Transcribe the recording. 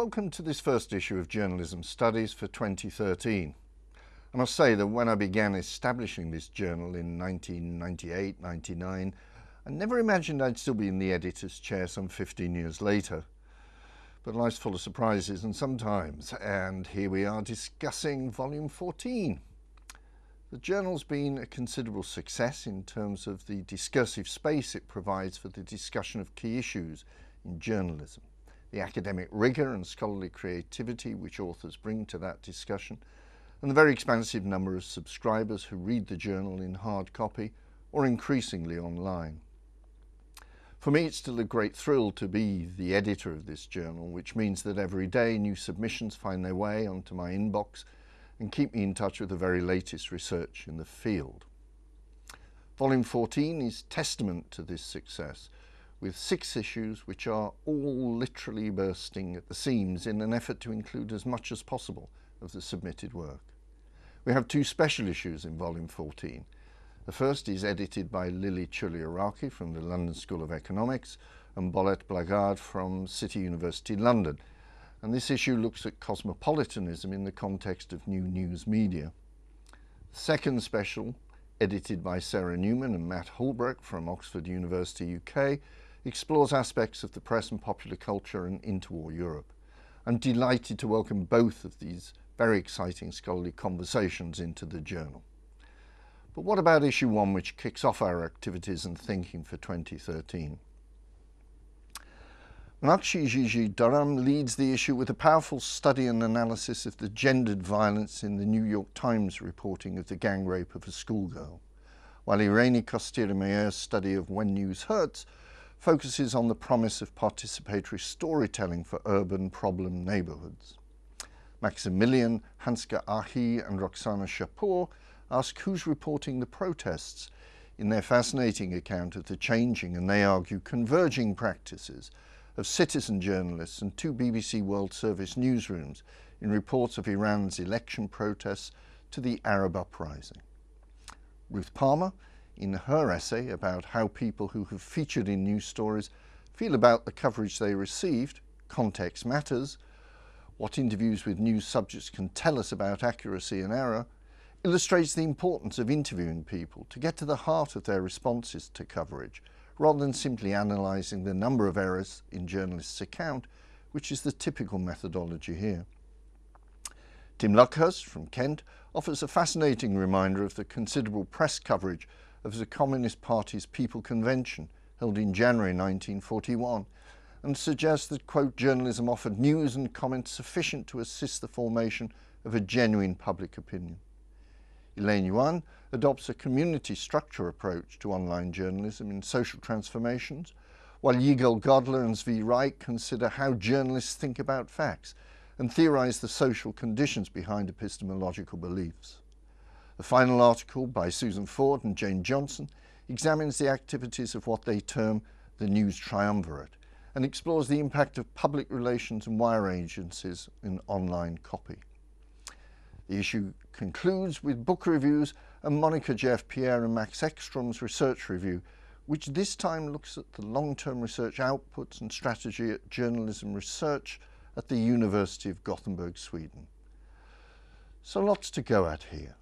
welcome to this first issue of Journalism Studies for 2013. I must say that when I began establishing this journal in 1998-99, I never imagined I'd still be in the editor's chair some 15 years later. But life's full of surprises and sometimes, and here we are discussing volume 14. The journal's been a considerable success in terms of the discursive space it provides for the discussion of key issues in journalism the academic rigour and scholarly creativity which authors bring to that discussion, and the very expansive number of subscribers who read the journal in hard copy or increasingly online. For me, it's still a great thrill to be the editor of this journal, which means that every day new submissions find their way onto my inbox and keep me in touch with the very latest research in the field. Volume 14 is testament to this success, with six issues which are all literally bursting at the seams in an effort to include as much as possible of the submitted work. We have two special issues in Volume 14. The first is edited by Lilie Chouliaraki from the London School of Economics and Bolette Blaagaard from City University London. And this issue looks at cosmopolitanism in the context of new news media. The second special, edited by Sarah Newman and Matt Houlbrook from Oxford University UK, explores aspects of the press and popular culture in interwar Europe. I'm delighted to welcome both of these very exciting scholarly conversations into the journal. But what about issue one, which kicks off our activities and thinking for 2013? Meenakshi Gigi Durham leads the issue with a powerful study and analysis of the gendered violence in the New York Times reporting of the gang rape of a schoolgirl, while Irene Costera study of When News Hurts focuses on the promise of participatory storytelling for urban problem neighbourhoods. Maximilian, Hänska-Ahy and Roxanna Shapour ask who's reporting the protests in their fascinating account of the changing and they argue converging practices of citizen journalists and two BBC World Service newsrooms in reports of Iran's election protests to the Arab uprising. Ruth Palmer in her essay about how people who have featured in news stories feel about the coverage they received, context matters, what interviews with news subjects can tell us about accuracy and error, illustrates the importance of interviewing people to get to the heart of their responses to coverage, rather than simply analysing the number of errors in journalists' account, which is the typical methodology here. Tim Luckhurst from Kent offers a fascinating reminder of the considerable press coverage of the Communist Party's People Convention held in January 1941 and suggests that, quote, journalism offered news and comments sufficient to assist the formation of a genuine public opinion. Elaine Yuan adopts a community structure approach to online journalism in social transformations, while Yigal Godler and Zvi Reich consider how journalists think about facts and theorize the social conditions behind epistemological beliefs. The final article by Susan Forde and Jane Johnston examines the activities of what they term the news triumvirate and explores the impact of public relations and wire agencies in online copy. The issue concludes with book reviews and Monika Djerf-Pierre and Mats Ekström's research review, which this time looks at the long-term research outputs and strategy at journalism research at the University of Gothenburg, Sweden. So lots to go at here.